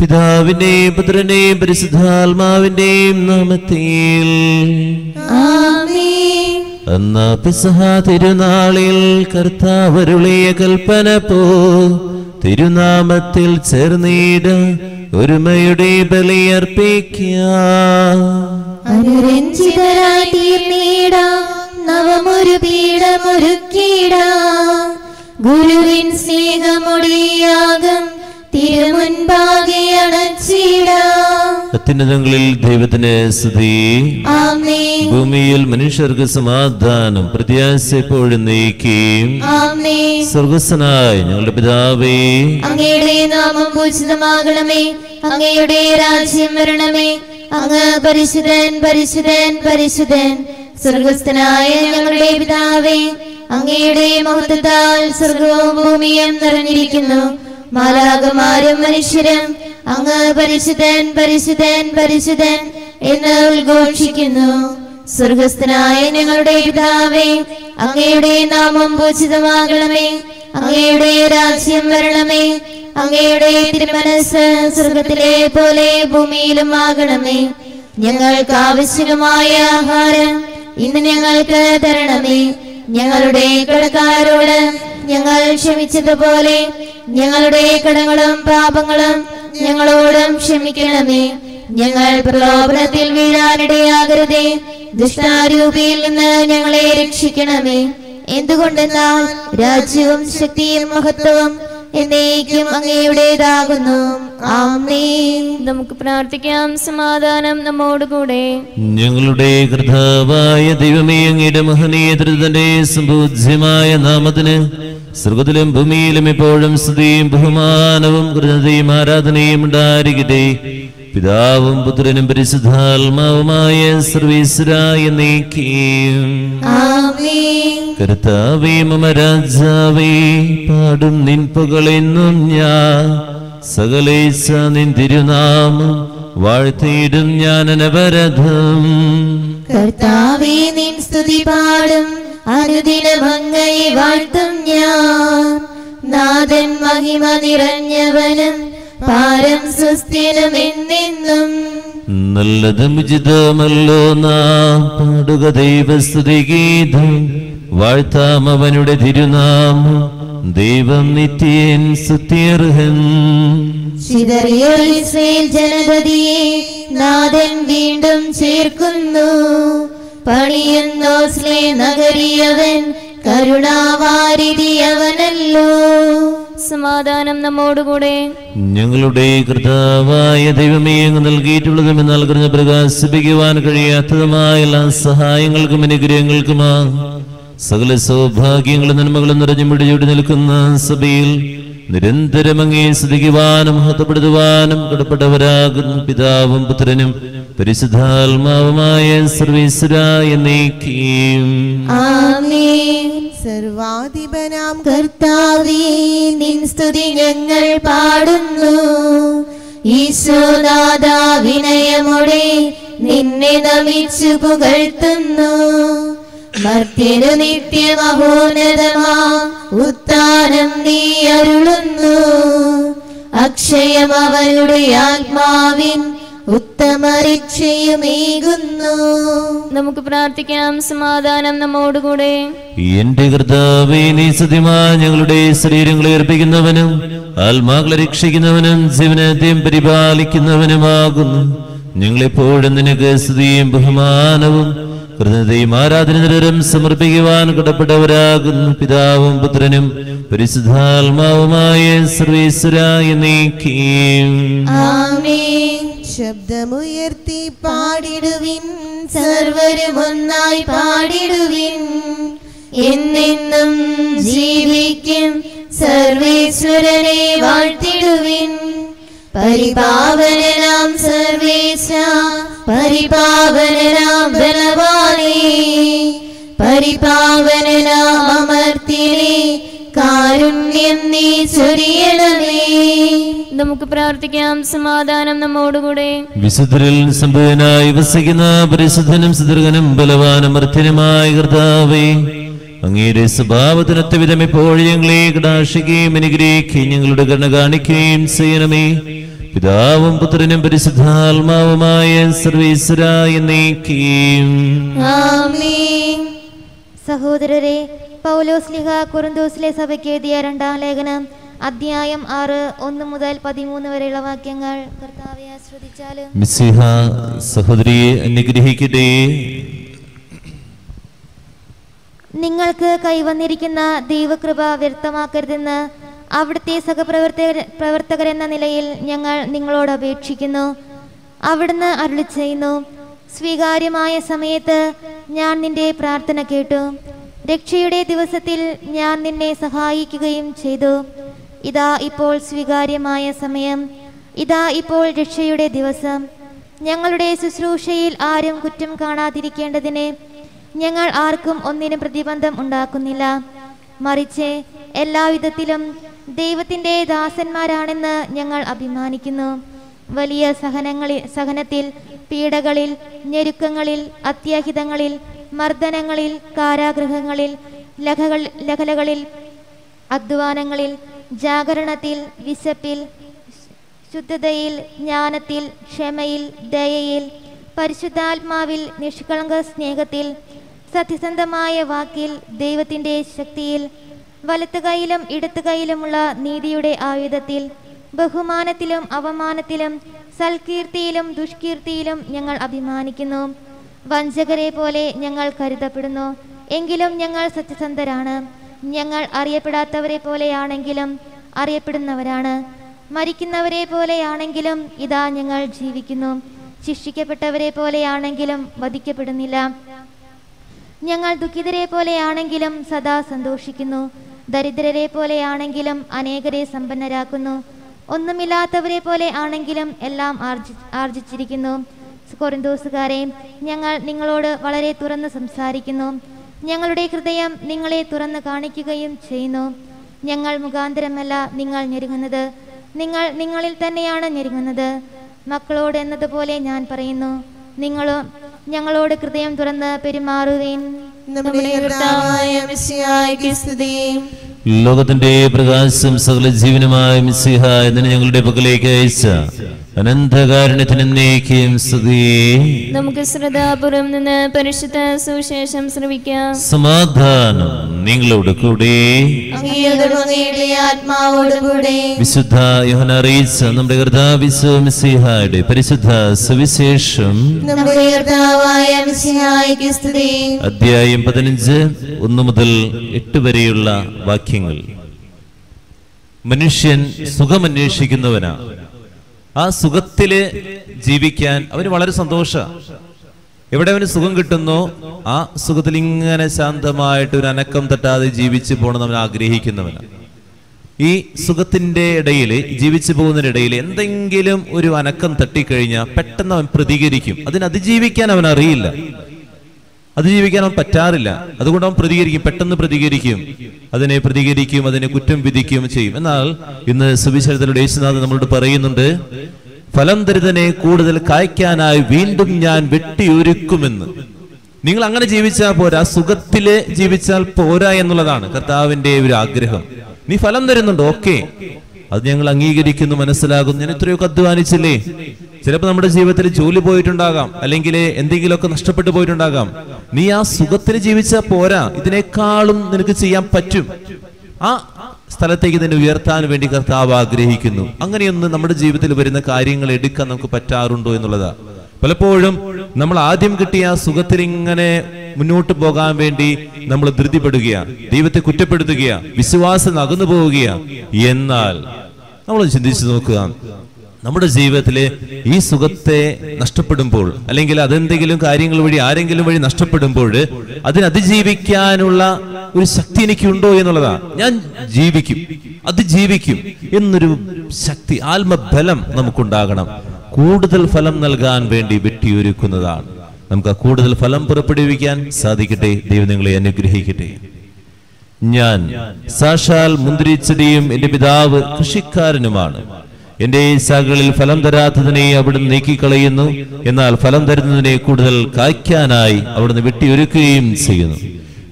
പിതാവിന്റെയും പുത്രന്റെയും പരിശുദ്ധാത്മാവിന്റെയും നാമത്തിൽ. എന്നാ പിസഹാ തിരുനാളിൽ കർത്താവരുളിയ കൽപ്പന പോ തിരുനാമത്തിൽ ചേർന്നിട ഒരുമയുടെ ബലിയർപ്പിക്കാം അനുരഞ്ജിതരായി തീർന്നിടാം നവമൊരു പീഠമൊരുക്കിടാം ഗുരുവിൻ സ്നേഹമൊടിയാകം തിരുമുൻപാകെ അണച്ചിടാം. അത്യുന്നതങ്ങളിൽ ദൈവത്തിന് സ്തുതി. ഭൂമിയിൽ മനുഷ്യർക്ക് സമാധാനം പ്രത്യാശ എപ്പോഴും നീക്കുകയും സ്വർഗസ്വനായ ഞങ്ങളുടെ പിതാവേ. അങ്ങയുടെ നാമം പൂജിതമാകണമേ. അങ്ങയുടെ രാജ്യം വരണമേ. അങ്ങ് പരിശുദ്ധൻ പരിശുദ്ധൻ പരിശുദ്ധൻ. സ്വർഗസ്ഥനായ ഞങ്ങളുടെ പിതാവേ അങ്ങയുടെ മഹത്വത്താൽ സ്വർഗവും ഭൂമിയും നിറഞ്ഞിരിക്കുന്നു. മാലാകമാരും മനുഷ്യരും അങ്ങ് പരിശുദ്ധൻ പരിശുദ്ധൻ പരിശുദ്ധൻ എന്ന് ഉദ്ഘോഷിക്കുന്നു. സ്വർഗസ്ഥനായ ഞങ്ങളുടെ പിതാവേ അങ്ങയുടെ നാമം പൂജിതമാകണമേ. അങ്ങയുടെ രാജ്യം വരണമേ. അങ്ങയുടെ തിരുമനസ് സ്വർഗത്തിലെ പോലെ ഭൂമിയിലും ആകണമേ. ഞങ്ങൾക്ക് ആവശ്യമായ ആഹാരം ഇന്ന് ഞങ്ങൾക്ക് തരണമേ. ഞങ്ങളുടെ കടക്കാരോട് ഞങ്ങൾ ക്ഷമിച്ചതുപോലെ ഞങ്ങളുടെ കടങ്ങളും പാപങ്ങളും ഞങ്ങളോടും ക്ഷമിക്കണമേ. ഞങ്ങൾ പ്രലോഭനത്തിൽ വീഴാനിടയാകരുതേ. ദുഷ്ടാരൂപിയിൽ നിന്ന് ഞങ്ങളെ രക്ഷിക്കണമേ. എന്തുകൊണ്ടെന്നാൽ രാജ്യവും ശക്തിയും മഹത്വവും എന്നേക്കും അങ്ങയുടേതാകുന്നു. ആമേൻ. നമുക്ക് പ്രാർത്ഥിക്കാം. സമാധാനം നമ്മോടുകൂടെ. ഞങ്ങളുടെ കർത്താവായ ദൈവമേ അങ്ങയുടെ മഹനീയ ദൃതന്റെ സംപൂജ്യമായ നാമത്തിന് സ്വർഗത്തിലും ഭൂമിയിലും ഇപ്പോഴും സ്തുതിയും ബഹുമാനവും കൃതയും ആരാധനയും ഉണ്ടായിരിക്കട്ടെ. പിതാവും പുത്രനും പരിശുദ്ധാത്മാവുമായ സർവീശ്വരായ നീക്കിയും കർത്താവേ മമ രാജാവേ പാടും നിൻ പുകളെന്നും ഞാൻ. സകലേശ നിൻ തിരുനാമം വാഴ്ത്തിയിടും ഞാൻ അനവരഥം കർത്താവേ നിൻ സ്തുതി പാടും അനുദിനം അങ്ങയെ വാഴ്ത്തും ഞാൻ. നാഥൻ മഹിമ നിറഞ്ഞവനും പാരം സുസ്ഥിരം എന്നെന്നും നല്ലതും ഉചിതമല്ലോ നാം. പാടുക ദൈവസ്തുതി ഗീതം വാഴ്ത്താം അവനുടെ തിരുനാമം. ദൈവം നിത്യൻ സുത്യർഹൻ ചിതറിയ ജനപതിയെ നാഥൻ വീണ്ടും ചേർക്കുന്നു. പണിയുന്നു സ്ലേ നഗരിയവൻ കരുണാവാരിധി അവനല്ലോ സമാധാനം നമ്മോടുകൂടെ. ഞങ്ങളുടെ കർത്താവായ ദൈവമേ അങ്ങ് നൽകിയിട്ടുള്ളതും എന്നാൽ കുറഞ്ഞ പ്രകാശിപ്പിക്കുവാൻ കഴിയാത്തതുമായ എല്ലാ സഹായങ്ങൾക്കും അനുഗ്രഹങ്ങൾക്കുമാ. സകല സൗഭാഗ്യങ്ങളും നന്മകളും നിറഞ്ഞു മുടിചൂടി നിൽക്കുന്ന സഭയിൽ നിരന്തരം അങ്ങേ സ്തുതിക്കുവാനും മഹത്വപ്പെടുത്തുവാനും കടപ്പെട്ടവരാകുന്നു പിതാവും പുത്രനും പരിശുദ്ധാത്മാവുമായ സർവീശ്വരായ നീക്കിയും ആമേൻ. സർവാധിപനാം കർത്താവേ നിൻ സ്തുതി ഞങ്ങൾ പാടുന്നു. ഈശോനാഥ വിനയമോടെ നിന്നെ നമിച്ചു പുകഴ്ത്തുന്നു. മർത്തിനു നിത്യമഹോന്നതമാ ഉത്താനം നീ അരുളുന്നു. അക്ഷയം അവരുടെ ആത്മാവിൻ ഉത്തമ രക്ഷയുമേകുന്നു നമുക്ക് പ്രാർത്ഥിക്കാം. സമാധാനം നമ്മോടുകൂടെ. എന്റെ കർത്താവേ നീ സത്യമായ ഞങ്ങളുടെ ശരീരങ്ങളെ ഏർപ്പിക്കുന്നവനും ആത്മാക്കളെ രക്ഷിക്കുന്നവനും ജീവനത്തെയും പരിപാലിക്കുന്നവനുമാകുന്നു. ഞങ്ങളെപ്പോഴും നിനക്ക് സ്തുതിയും ബഹുമാനവും കൃതയും ആരാധന നിരന്തരം സമർപ്പിക്കുവാൻ കടപ്പെട്ടവരാകുന്നു. പിതാവും പുത്രനും പരിശുദ്ധാത്മാവുമായ സർവേശ്വരായ നീക്കിയും ആമേൻ. ശബ്ദമുയർത്തി പാടിടുവിൻ. സർവരും ഒന്നായി പാടിടുവിൻ. എന്നെന്നും ജീവിക്കും. സർവേശ്വരനെ വാഴ്ത്തിടുവിൻ. പരിപാവനാം സർവേശ പരിപാവനാം ബലവാനേ. പരിപാവനാം അമർത്തിനെ കാരുണ്യം നീ ചൊരിയണമേ. നമുക്ക് പ്രാർത്ഥിക്കാം. സമാധാനം നമ്മോടുകൂടെ. വിശുദ്ധരിൽ സംഭവനായി വസിക്കുന്ന പരിശുദ്ധനും സുദൃഗനും ബലവാനും അർത്ഥനുമായ കർത്താവേ അങ്ങയുടെ സ്വഭാവത്തിനൊത്ത വിധം ഇപ്പോഴും ഞങ്ങളെ കടാക്ഷിക്കുകയും അനുഗ്രഹിക്കുകയും ഞങ്ങളുടെ കരുണ കാണിക്കുകയും ചെയ്യണമേ. പിതാവും പുത്രനും പരിശുദ്ധാത്മാവുമായ സർവീശ്വരായി നീക്കുകയും ആമേൻ. സഹോദരരെ പൗലോസ് ലിഹ കുറുന്തോസിലെ സഭയ്ക്ക് എഴുതിയ രണ്ടാം ലേഖനം അധ്യായം ആറ് ഒന്ന് മുതൽ പതിമൂന്ന് വരെയുള്ള വാക്യങ്ങൾ. കർത്താവെ ആശ്രദിച്ചാലും മിസ്സിഹ സഹോദരിയെ അനുഗ്രഹിക്കട്ടെ. നിങ്ങൾക്ക് കൈവന്നിരിക്കുന്ന ദൈവകൃപ വ്യക്തമാക്കരുതെന്ന് അവിടുത്തെ സഹപ്രവർത്തകർ പ്രവർത്തകരെന്ന നിലയിൽ ഞങ്ങൾ നിങ്ങളോട് അപേക്ഷിക്കുന്നു. അവിടുന്ന് അരുളി ചെയ്യുന്നു സ്വീകാര്യമായ സമയത്ത് ഞാൻ നിന്റെ പ്രാർത്ഥന കേട്ടു. രക്ഷയുടെ ദിവസത്തിൽ ഞാൻ നിന്നെ സഹായിക്കുകയും ചെയ്തു. ഇതാ ഇപ്പോൾ സ്വീകാര്യമായ സമയം. ഇതാ ഇപ്പോൾ രക്ഷയുടെ ദിവസം. ഞങ്ങളുടെ ശുശ്രൂഷയിൽ ആരും കുറ്റം കാണാതിരിക്കേണ്ടതിന് ഞങ്ങൾ ആർക്കും ഒന്നിനും പ്രതിബന്ധം ഉണ്ടാക്കുന്നില്ല. മറിച്ച് എല്ലാവിധത്തിലും ദൈവത്തിന്റെ ദാസന്മാരാണെന്ന് ഞങ്ങൾ അഭിമാനിക്കുന്നു. വലിയ സഹനങ്ങളിൽ സഹനത്തിൽ പീഡകളിൽ ഞെരുക്കങ്ങളിൽ അത്യാഹിതങ്ങളിൽ മർദ്ദനങ്ങളിൽ കാരാഗ്രഹങ്ങളിൽ ലഹകൾ ലഹലകളിൽ അധ്വാനങ്ങളിൽ ജാഗരണത്തിൽ വിശപ്പിൽ ശുദ്ധതയിൽ ജ്ഞാനത്തിൽ ക്ഷമയിൽ ദയയിൽ പരിശുദ്ധാത്മാവിൽ നിഷ്കളങ്ക സ്നേഹത്തിൽ സത്യസന്ധമായ വാക്കിൽ ദൈവത്തിന്റെ ശക്തിയിൽ വലത്തുകൈയിലും കൈയിലും ഇടത്ത് കൈയിലുമുള്ള നീതിയുടെ ആയുധത്തിൽ ബഹുമാനത്തിലും അവമാനത്തിലും സൽകീർത്തിയിലും ദുഷ്കീർത്തിയിലും ഞങ്ങൾ അഭിമാനിക്കുന്നു. വഞ്ചകരെ പോലെ ഞങ്ങൾ കരുതപ്പെടുന്നു. എങ്കിലും ഞങ്ങൾ സത്യസന്ധരാണ്. ഞങ്ങൾ അറിയപ്പെടാത്തവരെ പോലെയാണെങ്കിലും അറിയപ്പെടുന്നവരാണ്. മരിക്കുന്നവരെ പോലെയാണെങ്കിലും ഇതാ ഞങ്ങൾ ജീവിക്കുന്നു. ശിക്ഷിക്കപ്പെട്ടവരെ പോലെയാണെങ്കിലും വധിക്കപ്പെടുന്നില്ല. ഞങ്ങൾ ദുഃഖിതരെ പോലെയാണെങ്കിലും സദാ സന്തോഷിക്കുന്നു. ദരിദ്രരെ പോലെയാണെങ്കിലും അനേകരെ സമ്പന്നരാക്കുന്നു. ഒന്നുമില്ലാത്തവരെ പോലെ ആണെങ്കിലും എല്ലാം ആർജി ആർജിച്ചിരിക്കുന്നു. കൊറിന്തോസുകാരെ ഞങ്ങൾ നിങ്ങളോട് വളരെ തുറന്ന് സംസാരിക്കുന്നു. ഞങ്ങളുടെ ഹൃദയം നിങ്ങളെ തുറന്ന് കാണിക്കുകയും ചെയ്യുന്നു. ഞങ്ങൾ മുഖാന്തരമല്ല നിങ്ങൾ ഞെരുങ്ങുന്നത്. നിങ്ങൾ നിങ്ങളിൽ തന്നെയാണ് ഞെരുങ്ങുന്നത്. മക്കളോട് എന്നതുപോലെ ഞാൻ പറയുന്നു. നിങ്ങളും ഞങ്ങളോട് ഹൃദയം തുറന്ന് പെരുമാറുകയും നമ്മുടെ കർത്താവായ മിശിഹായ്ക്ക് സ്തുതി. ലോകത്തിന്റെ പ്രകാശം സകല ജീവനുമായ മിസ്സിഹ എന്നെ ഞങ്ങളുടെ പക്കലേക്ക് അയച്ച നമുക്ക് ശ്രദ്ധാപുരം നിന്ന് പരിശുദ്ധ സമാധാനം നിങ്ങളോട് കൂടെ. അങ്ങയുടെ അങ്ങയുടെ ആത്മാവോടുകൂടെ വിശുദ്ധ യോഹന അറിയിച്ച നമ്മുടെ പരിശുദ്ധ സുവിശേഷം. നമ്മുടെ കർത്താവായ മിശിഹായ്ക്ക് സ്തുതി. അധ്യായം പതിനഞ്ച് ഒന്ന് മുതൽ എട്ട് വരെയുള്ള വാക്യങ്ങൾ. മനുഷ്യൻ സുഖമന്വേഷിക്കുന്നവനാ ആ സുഖത്തിൽ ജീവിക്കാൻ അവന് വളരെ സന്തോഷ. എവിടെ അവന് സുഖം കിട്ടുന്നു ആ സുഖത്തിൽ ഇങ്ങനെ ശാന്തമായിട്ട് ഒരു അനക്കം തട്ടാതെ ജീവിച്ചു പോകണം അവൻ ആഗ്രഹിക്കുന്നവനാണ് ഈ സുഖത്തിന്റെ ഇടയിൽ ജീവിച്ചു പോകുന്നതിനിടയിൽ എന്തെങ്കിലും ഒരു അനക്കം തട്ടിക്കഴിഞ്ഞാൽ പെട്ടെന്ന് അവൻ പ്രതികരിക്കും. അതിന് അതിജീവിക്കാൻ അവൻ അറിയില്ല. അതിജീവിക്കാൻ അവൻ പറ്റാറില്ല. അതുകൊണ്ട് അവൻ പ്രതികരിക്കും പെട്ടെന്ന് പ്രതികരിക്കും. അതിനെ പ്രതികരിക്കും അതിനെ കുറ്റം വിധിക്കുകയും ചെയ്യും. എന്നാൽ ഇന്ന് സുവിശേഷത്തിലൂടെ യേശുനാഥ് നമ്മളോട് പറയുന്നുണ്ട് ഫലം തരുതനെ കൂടുതൽ കായ്ക്കാനായി വീണ്ടും ഞാൻ വെട്ടിയൊരുക്കുമെന്ന്. നിങ്ങൾ അങ്ങനെ ജീവിച്ചാൽ പോരാ സുഖത്തിൽ ജീവിച്ചാൽ പോരാ എന്നുള്ളതാണ് കർത്താവിന്റെ ഒരു ആഗ്രഹം. നീ ഫലം തരുന്നുണ്ട് ഓക്കെ. അത് ഞങ്ങൾ അംഗീകരിക്കുന്നു മനസ്സിലാകുന്നു. ഞാൻ എത്രയൊക്കെ അധ്വാനിച്ചില്ലേ? ചിലപ്പോൾ നമ്മുടെ ജീവിതത്തിൽ ജോലി പോയിട്ടുണ്ടാകാം അല്ലെങ്കിൽ എന്തെങ്കിലുമൊക്കെ നഷ്ടപ്പെട്ടു പോയിട്ടുണ്ടാകാം. നീ ആ സുഖത്തിൽ ജീവിച്ച പോരാ. ഇതിനേക്കാളും നിനക്ക് ചെയ്യാൻ പറ്റും. ആ സ്ഥലത്തേക്ക് തന്നെ ഉയർത്താൻ വേണ്ടി കർത്താവ് ആഗ്രഹിക്കുന്നു. അങ്ങനെയൊന്ന് നമ്മുടെ ജീവിതത്തിൽ വരുന്ന കാര്യങ്ങൾ എടുക്കാൻ നമുക്ക് പറ്റാറുണ്ടോ എന്നുള്ളതാ. പലപ്പോഴും നമ്മൾ ആദ്യം കിട്ടിയ സുഖത്തിൽ ഇങ്ങനെ മുന്നോട്ട് പോകാൻ വേണ്ടി നമ്മൾ ധൃതിപ്പെടുകയാണ് ദൈവത്തെ കുറ്റപ്പെടുത്തുകയാണ് വിശ്വാസം അകന്നു പോവുകയാ. എന്നാൽ നമ്മൾ ചിന്തിച്ചു നോക്കുക നമ്മുടെ ജീവിതത്തിലെ ഈ സുഖത്തെ നഷ്ടപ്പെടുമ്പോൾ അല്ലെങ്കിൽ അതെന്തെങ്കിലും കാര്യങ്ങൾ വഴി ആരെങ്കിലും വഴി നഷ്ടപ്പെടുമ്പോൾ അതിന് അതിജീവിക്കാനുള്ള ഒരു ശക്തി എനിക്കുണ്ടോ എന്നുള്ളതാ. ഞാൻ ജീവിക്കും അതിജീവിക്കും എന്നൊരു ശക്തി ആത്മബലം നമുക്കുണ്ടാകണം. കൂടുതൽ ഫലം നൽകാൻ വേണ്ടി വെട്ടിയൊരുക്കുന്നതാണ്. നമുക്ക് കൂടുതൽ ഫലം പുറപ്പെടുവിക്കാൻ സാധിക്കട്ടെ? ദൈവം നിങ്ങളെ അനുഗ്രഹിക്കട്ടെ. ഞാൻ സാക്ഷാൽ മുന്തിരിച്ചെടിയും എന്റെ പിതാവ് കൃഷിക്കാരനുമാണ്. എന്റെ ശാഖകളിൽ ഫലം തരാത്തതിനെ അവിടുന്ന് നീക്കിക്കളയുന്നു. എന്നാൽ ഫലം തരുന്നതിനെ കൂടുതൽ കായ്ക്കാനായി അവിടുന്ന് വെട്ടിയൊരുക്കുകയും ചെയ്യുന്നു.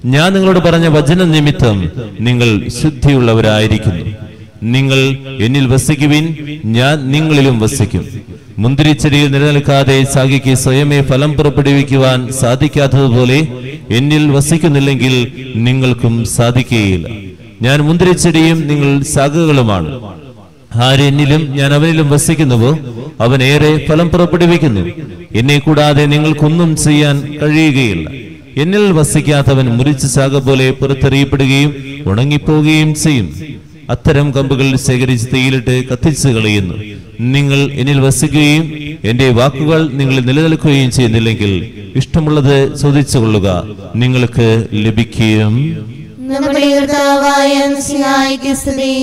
ഞാൻ നിങ്ങളോട് പറഞ്ഞ വചന നിമിത്തം നിങ്ങൾ ശുദ്ധിയുള്ളവരായിരിക്കുന്നു. നിങ്ങൾ എന്നിൽ വസിക്കുവിൻ ഞാൻ നിങ്ങളിലും വസിക്കും. മുന്തിരിച്ചെടിയിൽ നിലനിൽക്കാതെ സാഗിക്ക് സ്വയമേ ഫലം പുറപ്പെടുവിക്കുവാൻ സാധിക്കാത്തതുപോലെ എന്നിൽ വസിക്കുന്നില്ലെങ്കിൽ നിങ്ങൾക്കും സാധിക്കുകയില്ല. ഞാൻ മുന്തിരിച്ചെടിയും നിങ്ങൾ സാഗകളുമാണ്. ആരെന്നിലും ഞാൻ അവനിലും വസിക്കുന്നുവോ അവൻ ഏറെ ഫലം പുറപ്പെടുവിക്കുന്നു. എന്നെ കൂടാതെ നിങ്ങൾക്കൊന്നും ചെയ്യാൻ കഴിയുകയില്ല. എന്നിൽ വസിക്കാത്തവൻ മുറിച്ച ശാഖ പോലെ പുറത്തെറിയപ്പെടുകയും ഉണങ്ങിപ്പോവുകയും ചെയ്യും. അത്തരം കമ്പുകൾ ശേഖരിച്ച് തീയിലിട്ട് കത്തിച്ചു കളയുന്നു. നിങ്ങൾ എന്നിൽ വസിക്കുകയും എന്റെ വാക്കുകൾ നിങ്ങളിൽ നിലനിൽക്കുകയും ചെയ്യുന്നില്ലെങ്കിൽ ഇഷ്ടമുള്ളത് ചോദിച്ചുകൊള്ളുക നിങ്ങൾക്ക് ലഭിക്കുകയും നമ്മുടെ കർത്താവായ മിശിഹായ്ക്ക് സ്തുതി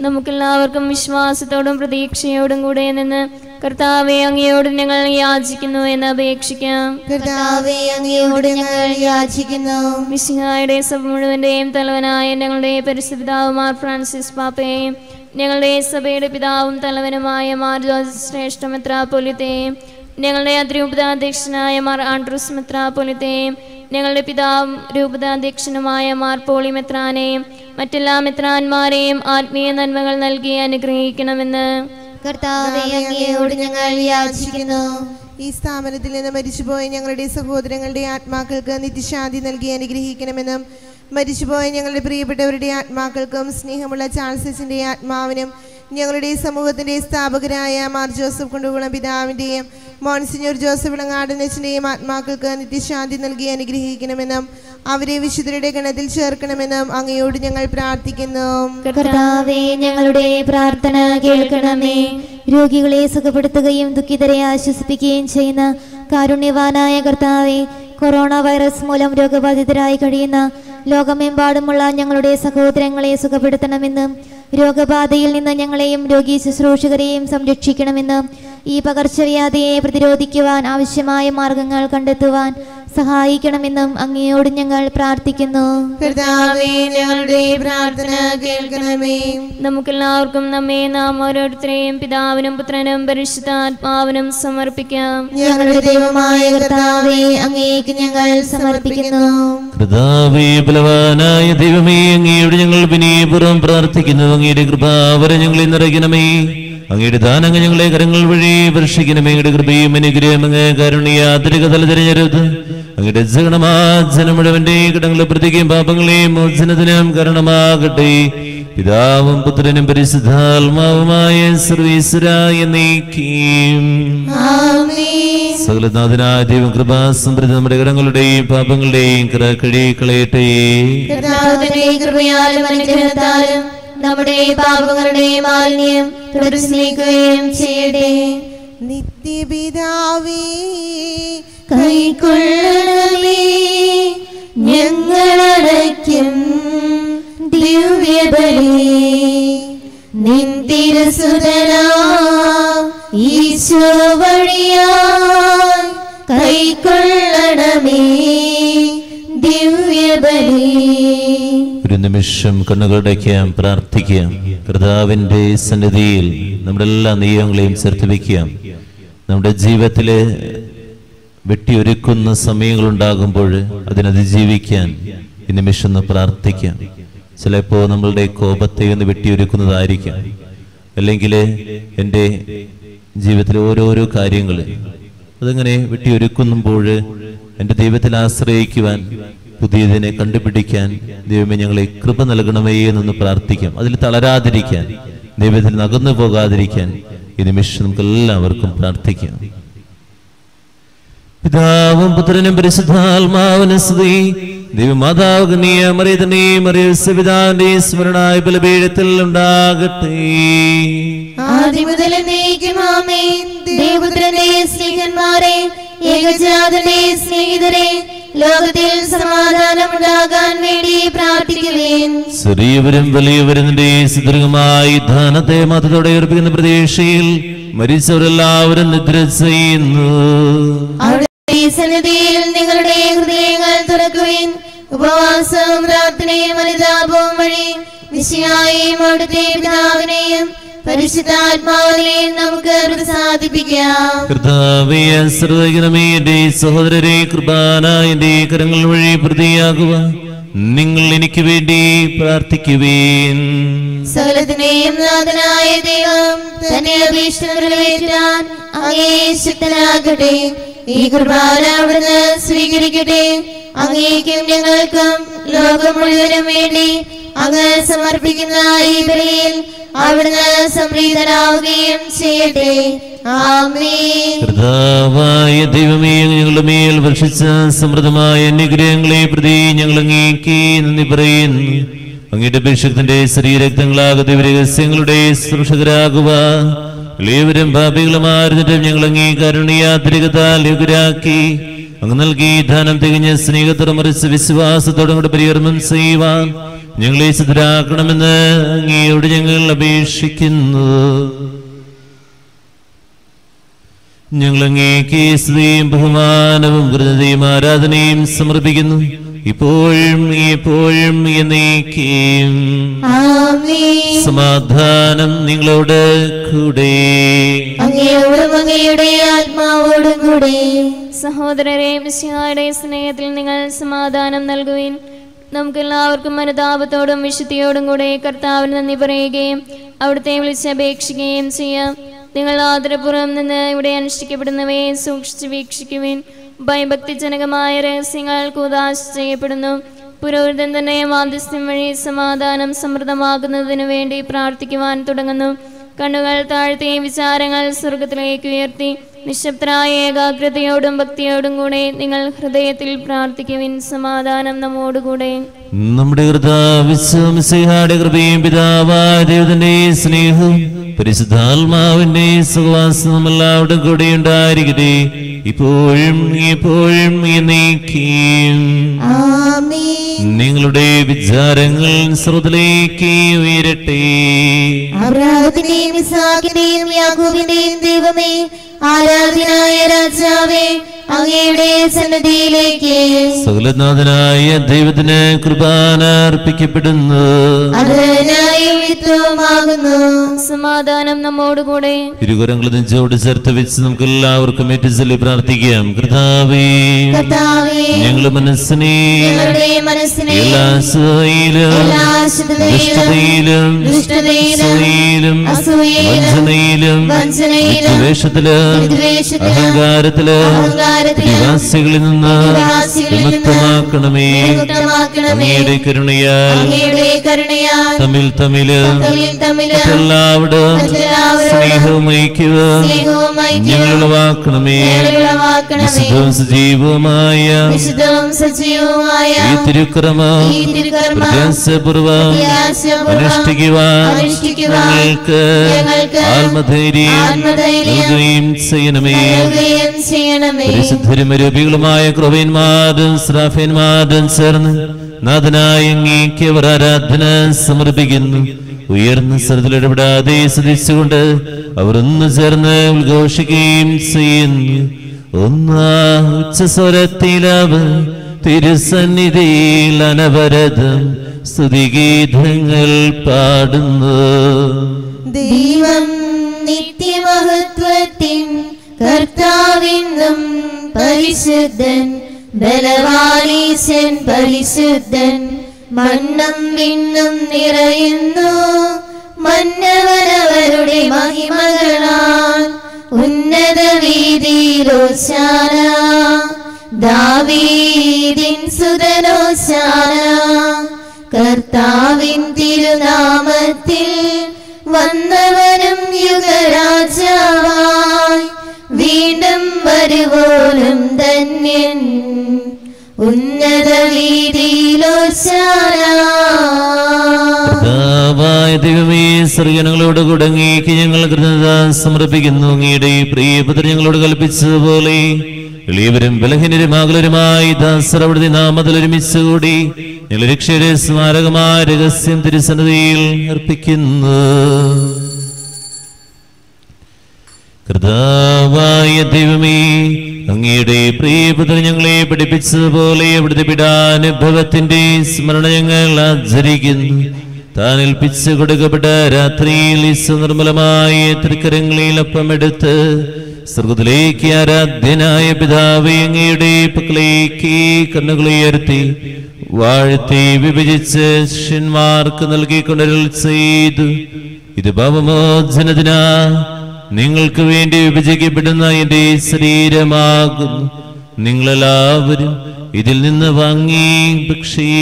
നമുക്കെല്ലാവർക്കും വിശ്വാസത്തോടും പ്രതീക്ഷയോടും കൂടെ നിന്ന് കർത്താവെ അങ്ങയോട് ഞങ്ങൾ യാചിക്കുന്നു എന്ന് അപേക്ഷിക്കാം. കർത്താവെ അങ്ങയോട് ഞങ്ങൾ യാചിക്കുന്നു. മിശിഹായുടെ സഭ മുഴുവന്റെയും തലവനായ ഞങ്ങളുടെ പരിശുദ്ധാവുമാർ ഫ്രാൻസിസ് പാപ്പയെയും ഞങ്ങളുടെ സഭയുടെ പിതാവും തലവനുമായ മാർ ജോസഫ് ശ്രേഷ്ഠ മെത്രാപ്പൊലിത്തെയും ഞങ്ങളുടെ അതിരൂപതാധ്യക്ഷനായ മാർ ആൻഡ്രൂസ് മെത്രാപ്പൊലിത്തെയും ഞങ്ങളുടെ പിതാവും രൂപതാധ്യക്ഷനുമായ മാർ പോളി മെത്രാനെയും മറ്റെല്ലാ മെത്രാന്മാരെയും ആത്മീയ നന്മകൾ നൽകി അനുഗ്രഹിക്കണമെന്ന് ഞങ്ങൾ യാചിക്കുന്നു. ഈ സ്ഥാപനത്തിൽ നിന്ന് മരിച്ചുപോയ ഞങ്ങളുടെ സഹോദരങ്ങളുടെ ആത്മാക്കൾക്ക് നിത്യശാന്തി നൽകി അനുഗ്രഹിക്കണമെന്നും മരിച്ചുപോയ ഞങ്ങളുടെ പ്രിയപ്പെട്ടവരുടെ ആത്മാക്കൾക്കും സ്നേഹമുള്ള ചാൾസസിന്റെ ആത്മാവിനും ഞങ്ങളുടെ സമൂഹത്തിന്റെ സ്ഥാപകരായ മാർ ജോസഫ് കുണ്ടുകുളം പിതാവിന്റെയും മോൺസിഞ്ഞൂർ ജോസഫ് വിളങ്ങാടനച്ചിന്റെയും ആത്മാക്കൾക്ക് നിത്യശാന്തി നൽകി അനുഗ്രഹിക്കണമെന്നും അവരെ വിശുദ്ധരുടെ ഗണത്തിൽ ചേർക്കണമെന്നും അങ്ങയോട് ഞങ്ങൾ പ്രാർത്ഥിക്കുന്നു. കർത്താവേ ഞങ്ങളുടെ പ്രാർത്ഥന കേൾക്കണമേ. രോഗികളെ സുഖപ്പെടുത്തുകയും ദുഃഖിതരെ ആശ്വസിപ്പിക്കുകയും ചെയ്യുന്ന കാരുണ്യവാനായ കർത്താവെ കൊറോണ വൈറസ് മൂലം രോഗബാധിതരായി കഴിയുന്ന ലോകമെമ്പാടുമുള്ള ഞങ്ങളുടെ സഹോദരങ്ങളെ സുഖപ്പെടുത്തണമെന്നും രോഗബാധയിൽ നിന്ന് ഞങ്ങളെയും രോഗി ശുശ്രൂഷകരെയും സംരക്ഷിക്കണമെന്നും ഈ പകർച്ചവ്യാധിയെ പ്രതിരോധിക്കുവാൻ ആവശ്യമായ മാർഗങ്ങൾ കണ്ടെത്തുവാൻ സഹായിക്കണമെന്നും അങ്ങയോട് ഞങ്ങൾ പ്രാർത്ഥിക്കുന്നു. കർത്താവെ ഞങ്ങളുടെ പ്രാർത്ഥന കേൾക്കണമേ. നമുക്കെല്ലാവർക്കും നമ്മെ നാം ഓരോരുത്തരെയും പിതാവിനും പുത്രനും പരിശുദ്ധാത്മാവിനും സമർപ്പിക്കാം. ഞങ്ങളുടെ ദൈവമായ കർത്താവേ അങ്ങേക്ക് ഞങ്ങൾ സമർപ്പിക്കുന്നു. കർത്താവേ ബലവാനായ ദൈവമേ അങ്ങയോട് ഞങ്ങൾ വിനയപൂർവം പ്രാർത്ഥിക്കുന്നു. അങ്ങയുടെ കൃപാവരെ ഞങ്ങളെ നിറയ്ക്കണമേ. അങ്ങയുടെ ദാനങ്ങൾ ഞങ്ങളെ കരങ്ങൾ വഴി വർഷിക്കണമേ. അങ്ങയുടെ കൃപയും അനുഗ്രഹം അങ്ങ് കരുണിയാതിരിക തല തിരഞ്ഞെടുത്ത് അങ്ങയുടെ ജഗണമാജനം മുഴുവന്റെ കിടങ്ങളെ പ്രതികയും പാപങ്ങളെയും മോചനത്തിനും കരണമാകട്ടെ. പിതാവും പുത്രനും പരിശുദ്ധാത്മാവുമായ സർവീശ്വരായ നീക്കിയും സകലനാഥനാദ്യവും സകലനാഥനായ ദൈവം കൃപാസമൃദ്ധി നമ്മുടെ ഇടങ്ങളുടെയും പാപങ്ങളുടെയും കഴി കഴിക്കളയട്ടെ അനുഗ്രഹത്താലും നമ്മുടെ പാപങ്ങളുടെ മാലിന്യം നീക്കുകയും ചെയ്യട്ടെ. നിത്യപിതാവേ കൈക്കൊള്ളണമേ ഞങ്ങളടയ്ക്കും ദിവ്യബലി. നിൻ തിരുസുതനാ ഈശോ വഴിയായി കൈക്കൊള്ളണമേ ദിവ്യബലി. ഒരു നിമിഷം കണ്ണുകളടയ്ക്കാം പ്രാർത്ഥിക്കാം കർത്താവിന്റെ സന്നിധിയിൽ നമ്മുടെ എല്ലാ നിയമങ്ങളെയും ചേർത്ത് നമ്മുടെ ജീവിതത്തിൽ വെട്ടിയൊരുക്കുന്ന സമയങ്ങളുണ്ടാകുമ്പോൾ അതിനതിജീവിക്കാൻ ഈ നിമിഷം ഒന്ന് പ്രാർത്ഥിക്കാം. ചിലപ്പോൾ നമ്മളുടെ കോപത്തെ ഒന്ന് വെട്ടിയൊരുക്കുന്നതായിരിക്കാം. അല്ലെങ്കിൽ എന്റെ ജീവിതത്തിലെ ഓരോരോ കാര്യങ്ങൾ അതങ്ങനെ വെട്ടിയൊരുക്കുമ്പോൾ എന്റെ ദൈവത്തിൽ ആശ്രയിക്കുവാൻ പുതിയതിനെ കണ്ടുപിടിക്കാൻ ദൈവമേ ഞങ്ങളെ കൃപ നൽകണമേ എന്നൊന്ന് പ്രാർത്ഥിക്കാം. അതിൽ തളരാതിരിക്കാൻ ദൈവത്തിൽ നകന്നു പോകാതിരിക്കാൻ ഈ നിമിഷം നമുക്ക് എല്ലാവർക്കും പ്രാർത്ഥിക്കാം. പിതാവും പുത്രനും പരിശുദ്ധാത്മാവിനും സ്തുതി. ദൈവമാതാവ് നീ മറിയതനെ മറിയവിതാന്റെ സ്മരണായ ബലപീഠത്തിൽ ഉണ്ടാകട്ടെ. സ്നേഹന്മാരെ സ്നേഹിതരെ ലോകത്തിൽ വേണ്ടി പ്രാർത്ഥിക്കുവേൻ ചെറിയവരും വലിയവരും സുദൃഢമായി ധനത്തെ മതത്തോടെ ഏർപ്പിക്കുന്ന പ്രതീക്ഷയിൽ മരിച്ചവരെല്ലാവരും നിദ്ര ചെയ്യുന്നു. സന്നിധിയിൽ നിങ്ങളുടെ ഹൃദയങ്ങൾ തുറക്കുവിൻ. ഉപവാസവും പ്രാർത്ഥനയും അനുതാപവും വഴി നിശ്ചയായും അവിടുത്തെ പിതാവിനെയും സഹോദരരെ കൃപാനായന്റെ കരങ്ങൾ വഴി പ്രതിയാകുക നിങ്ങൾ എനിക്ക് വേണ്ടി പ്രാർത്ഥിക്കുവേൻ. സകലത്തിനെയും നാഥനായ ദൈവം തന്നെ അപേക്ഷ നിറവേറ്റാൻ അങ്ങേ ശക്തനാകട്ടെ. ഈ കുർബാന സ്വീകരിക്കട്ടെ. അങ്ങേക്കും ഞങ്ങൾക്കും ലോകം മുഴുവനും വേണ്ടി അങ്ങ് സമർപ്പിക്കുന്ന ഈ ബലിയിൽ അവിടുന്ന് സംപ്രീതനാവുകയും ചെയ്യട്ടെ. കർത്താവായ ദൈവമേ ഞങ്ങളുടെ മേൽ വർഷിച്ച സമൃദ്ധമായ അനുഗ്രഹങ്ങളെ പ്രതി ഞങ്ങൾ അങ്ങേക്ക് നന്ദി പറയുന്നു. അങ്ങയുടെ അഭിഷേകത്തിന്റെ ശരീരക്തങ്ങളാകുന്ന രഹസ്യങ്ങളുടെ സുരക്ഷിതരാകുക എല്ലാവരും പാപികളുമായിരുന്നിട്ടും ഞങ്ങൾ അങ്ങേ കരുണയാത്രികതാൽ അങ്ങ് നൽകി ധനം തികഞ്ഞ സ്നേഹത്തോടെ മറിച്ച് വിശ്വാസത്തോടും കൂടെ പരികർമ്മം ചെയ്യുവാൻ ഞങ്ങളെ ചിതരാക്കണമെന്ന് അങ്ങയോട് ഞങ്ങൾ അപേക്ഷിക്കുന്നു. ഞങ്ങൾ അങ്ങേക്ക് സ്തുതിയും ബഹുമാനവും കൃതയും ആരാധനയും സമർപ്പിക്കുന്നു. ഇപ്പോഴും എപ്പോഴും എന്നേക്കും. ആമേൻ. സമാധാനം നിങ്ങളോട് കൂടെ. ആത്മാവോടും കൂടെ. സഹോദരരെ മിശിഹായുടെ സ്നേഹത്തിൽ നിങ്ങൾ സമാധാനം നൽകുവിൻ. നമുക്ക് എല്ലാവർക്കും അനുതാപത്തോടും വിശുദ്ധിയോടും കൂടെ കർത്താവിന് നന്ദി പറയുകയും അവിടുത്തെ വിളിച്ചപേക്ഷിക്കുകയും ചെയ്യാം. നിങ്ങൾ ആദരപൂർവം നിന്ന് ഇവിടെ അനുഷ്ഠിക്കപ്പെടുന്നവയെ സൂക്ഷിച്ച് വീക്ഷിക്കുവിൻ. ഭയഭക്തിജനകമായ രഹസ്യങ്ങൾ കൂതാശ ചെയ്യപ്പെടുന്നു. പുരോഹിതൻ തന്നെ മാധ്യസ്ഥ്യം വഴി സമാധാനം സമൃദ്ധമാകുന്നതിനു വേണ്ടി പ്രാർത്ഥിക്കുവാൻ തുടങ്ങുന്നു. കണ്ണുകൾ താഴ്ത്തി വിചാരങ്ങൾ സ്വർഗത്തിലേക്ക് ഉയർത്തി. നിശബ്ദരായ ഏകാഗ്രതയോടും ഭക്തിയോടും കൂടെ നിങ്ങൾ ഹൃദയത്തിൽ പ്രാർത്ഥിക്കുവിൻ. സമാധാനം നമ്മോടുകൂടെ. നമ്മുടെ കൃതാവിശ്വസിഹാടെ കൃപയും ദൈവത്തിന്റെ സ്നേഹവും പരിശുദ്ധാത്മാവിന്റെ സുഖവാസം എല്ലാവരുടെ കൂടെ ഉണ്ടായിരിക്കട്ടെ. ഇപ്പോഴും എപ്പോഴും ആമേൻ. നിങ്ങളുടെ വിചാരങ്ങൾ ശ്രുതിലേക്ക് ഉയരട്ടെ. ദൈവമേ ആരാധനായ രാജാവേ അങ്ങയുടെ സന്നദ്ധിയിലേക്ക് സകലനാഥനായ ദൈവത്തിന് കൃപാന അർപ്പിക്കപ്പെടുന്നു. സമാധാനം നമ്മോടുകൂടെ. ഇരുകുരങ്ങൾ നെഞ്ചോട് ചേർത്ത് വെച്ച് നമുക്ക് എല്ലാവർക്കും ഏറ്റുചൊല്ലി പ്രാർത്ഥിക്കാം. കൃതാവേ കർത്താവേ ഞങ്ങളുടെ മനസ്സിനെ എല്ലാ അസൂയയിലും വഞ്ചനയിലും അഹങ്കാരത്തിലും നിവാസികളിൽ നിന്ന് വിമുക്തമാക്കണമേ. അങ്ങയുടെ കരുണയാൽ തമിൽ തമിഴ് തമ്മിൽ തമ്മിൽ മറ്റെല്ലാവരും സ്നേഹവും ഐക്യവ ഞങ്ങളുളവാക്കണമേ. വിശുദ്ധവും സജീവമായ ഈ തിരുക്രമ പ്രത്യാശപൂർവം അനുഷ്ഠിക്കുവാൻ ഞങ്ങൾക്ക് ആത്മധൈര്യം നൽകുകയും ചെയ്യണമേ. പരിശുദ്ധരും രൂപികളുമായ ക്രവന്മാരും ശ്രാഫന്മാരും ചേർന്ന് നാഥനായ അങ്ങേക്ക് അവർ ആരാധന സമർപ്പിക്കുന്നു. ഉയർന്ന സ്ഥലത്തിൽ ഇടപെടാതെ ശ്രദ്ധിച്ചുകൊണ്ട് അവർ ഒന്ന് ചേർന്ന് ഉദ്ഘോഷിക്കുകയും ചെയ്യുന്നു. ഒന്നാ ഉച്ചസ്വരത്തിലവർ തിരുസന്നിധിയിൽ അനവരതം സ്തുതിഗീതങ്ങൾ പാടുന്നു. ദൈവം നിത്യമഹത്വത്തിൻ കർത്താവിന്നും പരിശുദ്ധൻ ബലവാലീശൻ പരിശുദ്ധൻ മണ്ണം വിണ്ണും നിറയുന്നു. മന്നവനവരുടെ മഹിമകളാൽ ഉന്നത വീതിയിലോശാന ദാവീദിൻ സുതനോശാന കർത്താവിൻ തിരുനാമത്തിൽ വന്നവനും വരുവോനും ധന്യൻ ഉന്നത ദൈവമേ സർഗനങ്ങളോട് കുടങ്ങിക്ക് ഞങ്ങൾ കൃതജ്ഞത സമർപ്പിക്കുന്നു. അങ്ങയുടെ പ്രിയപുത്രൻ ഞങ്ങളോട് കൽപ്പിച്ചതുപോലെ എളിയവരും ബലഹീനരും ആകുലരുമായി ദാസർ അവിടുത്തെ നാമത്തിൽ ഒരുമിച്ച് കൂടി ഞങ്ങൾ രക്ഷയുടെ സ്മാരകമായ രഹസ്യം തിരുസന്നതിയിൽ അർപ്പിക്കുന്നു. കർത്താവായ ദൈവമേ അങ്ങയുടെ പ്രിയപുത്രൻ ഞങ്ങളെ പഠിപ്പിച്ചതുപോലെ അവിടുത്തെ പിടാനുഭവത്തിന്റെ സ്മരണ ഞങ്ങൾ ആചരിക്കുന്നു. താൻ ഏൽപ്പിച്ചു കൊടുക്കപ്പെട്ട രാത്രിയിൽ നിർമ്മലമായ തൃക്കരങ്ങളിൽ ഒപ്പമെടുത്ത് സ്വർഗത്തിലേക്ക് ആരാധ്യനായ പിതാവ് അങ്ങയുടെ പക്കലേക്ക് കണ്ണുകളുയർത്തി വാഴ്ത്തി വിഭജിച്ച് ശിഷ്യന്മാർക്ക് നൽകിക്കൊണ്ടരൽ ചെയ്തു. ഇത് ഭവമോചനത്തിനാ നിങ്ങൾക്ക് വേണ്ടി വിഭജിക്കപ്പെടുന്ന എന്റെ ശരീരമാകുന്നു. നിങ്ങളെല്ലാവരും ഇതിൽ നിന്ന് വാങ്ങി ഭക്ഷിക്കുവീൻ.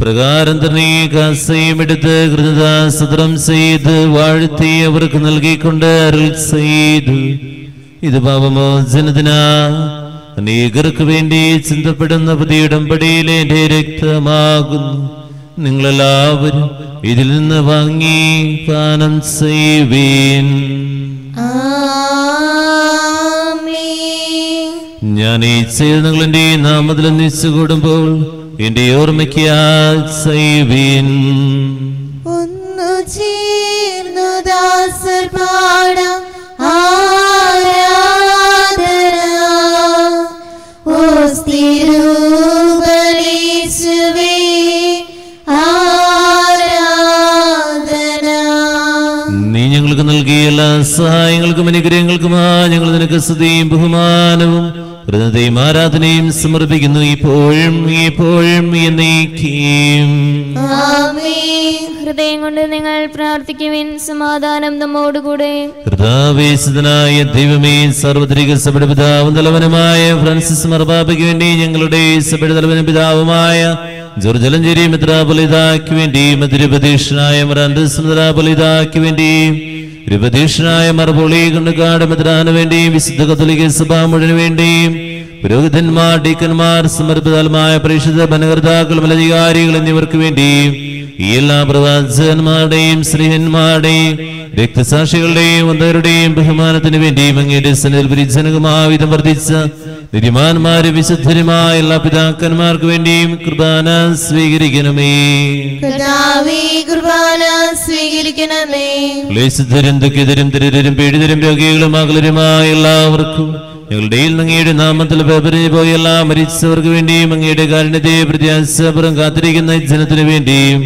പ്രകാരം തന്നെ കാസയും എടുത്ത് കൃതദാസത്രം ചെയ്ത് വാഴ്ത്തി അവർക്ക് നൽകിക്കൊണ്ട് അരുൾ ചെയ്തു. ഇത് പാപമോചനത്തിനാ. അനേകർക്ക് വേണ്ടി ചിന്തപ്പെടുന്ന പുതിയ ഉടമ്പടിയിലെ രക്തമാകുന്നു. നിങ്ങളെല്ലാവരും ഇതിൽ നിന്ന് വാങ്ങി പാനം ചെയ്യുവീൻ. ഞാൻ ഈ ചെയ്തങ്ങൾ എന്റെ നാമത്തിൽ നിശ്ചു കൂടുമ്പോൾ എന്റെ ഓർമ്മയ്ക്ക് ചെയ്യുവീൻ. ഒന്നു ചേർന്നു ദാസർ പാടാം. സഹായങ്ങൾക്കും അനുഗ്രഹങ്ങൾക്കുമാ ഞങ്ങൾ നിനക്ക് സ്തുതിയും ബഹുമാനവും ഹൃദയത്തെയും ആരാധനയും സമർപ്പിക്കുന്നു. ഇപ്പോഴും ഇപ്പോഴും എന്നേക്കും. ഹൃദയം കൊണ്ട് നിങ്ങൾ പ്രാർത്ഥിക്കുവിൻ. സമാധാനം നമ്മോടുകൂടെ. ഹൃദാവേശിതനായ ദൈവമേ സാർവത്രിക സഭയുടെ പിതാവും തലവനുമായ ഫ്രാൻസിസ് മർബാബയ്ക്ക് വേണ്ടി ഞങ്ങളുടെ സഭയുടെ തലവനും പിതാവുമായ ജോർജലഞ്ചേരി മിത്രാപൊലിതാക്ക് വേണ്ടി മധുരപ്രതീക്ഷനായ മറാൻഡസ് മിത്രാപൊലിതാക്ക് വേണ്ടി രൂപതീക്ഷനായ മറുപൊളി കണ്ണുകാട് മിത്രാന് വേണ്ടി വിശുദ്ധ കത്തോലിക്ക സഭ മുഴുവൻ വേണ്ടിയും പുരോഹിതന്മാർ ഡീക്കന്മാർ സമർപ്പിതമായ പരിശുദ്ധ ഭനകർത്താക്കൾ മലധികാരികൾ എന്നിവർക്ക് വേണ്ടിയും ഈ എല്ലാ പ്രവാചകന്മാരുടെയും സ്ത്രീഹന്മാരുടെയും രക്തസാക്ഷികളുടെയും ബഹുമാനത്തിന് വേണ്ടിയും അങ്ങയുടെ സന്നിധിയിൽ പരിജനകമാവിധം വർദ്ധിച്ച നിരിമാന്മാരും വിശുദ്ധരുമായ എല്ലാ പിതാക്കന്മാർക്ക് വേണ്ടിയും കൃപാന സ്വീകരിക്കണമേ. കുർബാന സ്വീകരിക്കണമേ. ക്ലേശിതരും ദുഃഖിതരും ദരിദ്രരും പീഡിതരും രോഗികളും അകലരുമായ എല്ലാവർക്കും ഞങ്ങളുടെ അങ്ങയുടെ നാമത്തിൽ പേപ്പറിൽ പോയ എല്ലാ മരിച്ചവർക്ക് വേണ്ടിയും അങ്ങയുടെ കാരുണ്യതയെ പ്രത്യാശപുറം കാത്തിരിക്കുന്ന ജനത്തിനു വേണ്ടിയും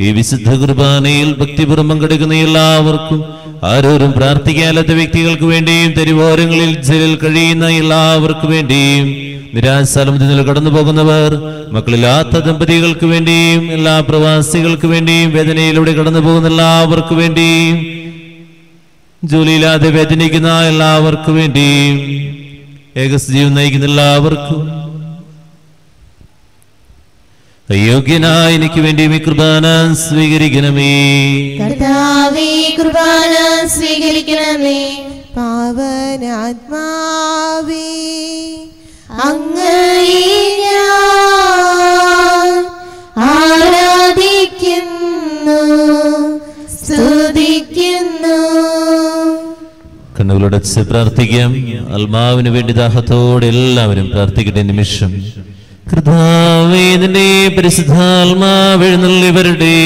ഈ വിശുദ്ധ കുർബാനയിൽ ഭക്തിപുറം പങ്കെടുക്കുന്ന എല്ലാവർക്കും ആരോരും പ്രാർത്ഥിക്കാത്ത വ്യക്തികൾക്ക് വേണ്ടിയും തെരുവോരങ്ങളിൽ ജലിൽ കഴിയുന്ന എല്ലാവർക്കു വേണ്ടിയും നിരാശാലമത്തിൽ കടന്നു പോകുന്നവർ മക്കളില്ലാത്ത ദമ്പതികൾക്ക് വേണ്ടിയും എല്ലാ പ്രവാസികൾക്ക് വേണ്ടിയും വേദനയിലൂടെ കടന്നു പോകുന്ന എല്ലാവർക്കും വേണ്ടിയും ജോലിയില്ലാതെ വേദനിക്കുന്ന എല്ലാവർക്കു വേണ്ടിയും ഏകസ്ജീവൻ നയിക്കുന്ന എല്ലാവർക്കും അയോഗ്യനായ എനിക്ക് വേണ്ടി ഈ കൃപാന സ്വീകരിക്കണമേ. കർത്താവേ കുർബാന സ്വീകരിക്കണമേ. പാവനാത്മാവേ ആത്മാവേ ഞാൻ ആരാധിക്കുന്നു സ്തുതിക്കുന്നു. കണ്ണുകളടച്ച് പ്രാർത്ഥിക്കാം. ആത്മാവിന് വേണ്ടി ദാഹത്തോടെ എല്ലാവരും പ്രാർത്ഥിക്കട്ടെ. നിമിഷം കൃതാവേ പരിശുദ്ധാത്മാവെഴുന്നള്ളിവരുടെ